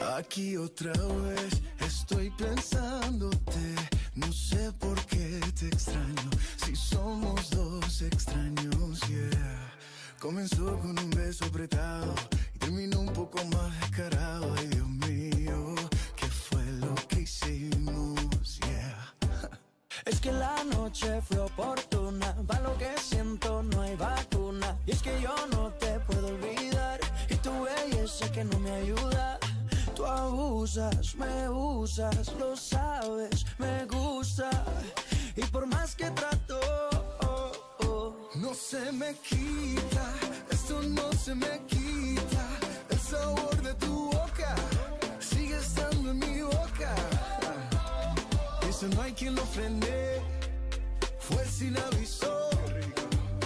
Aquí otra vez estoy pensándote. No sé por qué te extraño. Si somos dos extraños, yeah. Comenzó con un beso apretado y terminó un poco más descarado. Ay, Dios mío, ¿qué fue lo que hicimos? Yeah. Es que la noche fue oportuna, va lo que siento, abusas, me usas, lo sabes, me gusta. Y por más que trato, oh, No se me quita, esto no se me quita. El sabor de tu boca sigue estando en mi boca. Eso no hay quien lo frene. Fue sin aviso.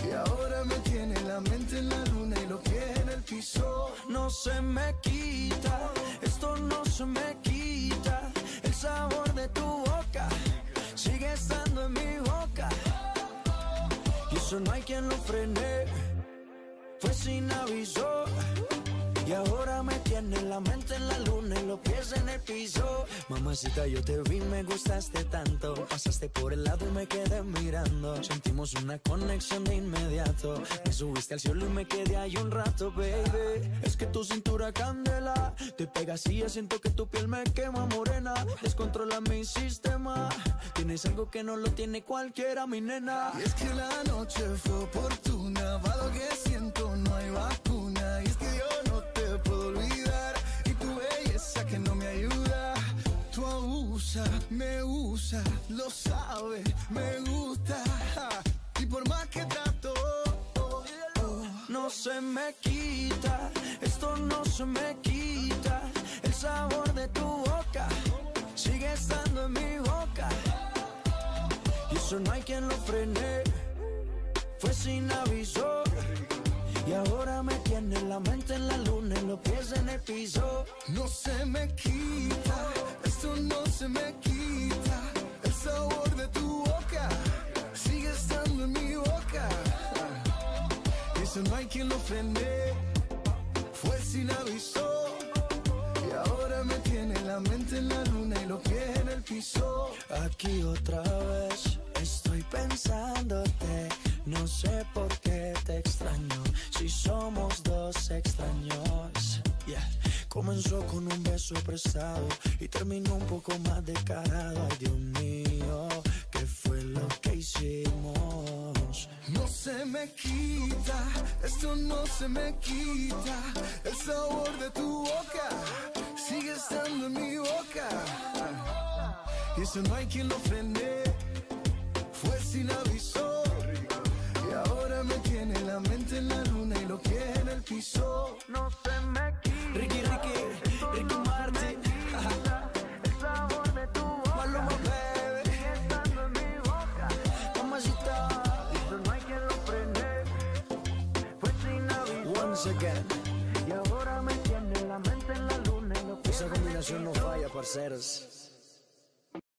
Y ahora me tiene la mente en la luna y los pies en el piso. no se me quita, esto no se me quita. El sabor de tu boca sigue estando en mi boca. Y eso no hay quien lo frene. Fue sin aviso. Y ahora me tiene la mente en la luna y los pies en el piso. Mamacita, yo te vi, me gustaste tanto. Pasaste por el lado y me quedé mirando. Sentimos una conexión de inmediato. Me subiste al cielo y me quedé ahí un rato, baby. Es que tu cintura candela. Te pegas y ya siento que tu piel me quema morena. Descontrola mi sistema. Tienes algo que no lo tiene cualquiera, mi nena. Y es que la noche fue lo sabes, me gusta. Y por más que trato, No se me quita, esto no se me quita. El sabor de tu boca sigue estando en mi boca. Y eso no hay quien lo frene. Fue sin aviso. Y ahora me tiene la mente en la luna y los pies en el piso. no se me quita, esto no se me quita. Fue sin aviso. Y ahora me tiene la mente en la luna y los pies en el piso. Aquí otra vez estoy pensándote. No sé por qué te extraño. Si somos dos extraños. Yeah. Comenzó con un beso prestado y terminó un poco más descarado. Ay, Dios mío, ¿qué fue lo que hicimos? Se me quita, esto no se me quita. El sabor de tu boca sigue estando en mi boca. Y eso no hay quien lo frene. Once again. y ahora me tiene la mente en la luna Esa combinación no falla, parceros.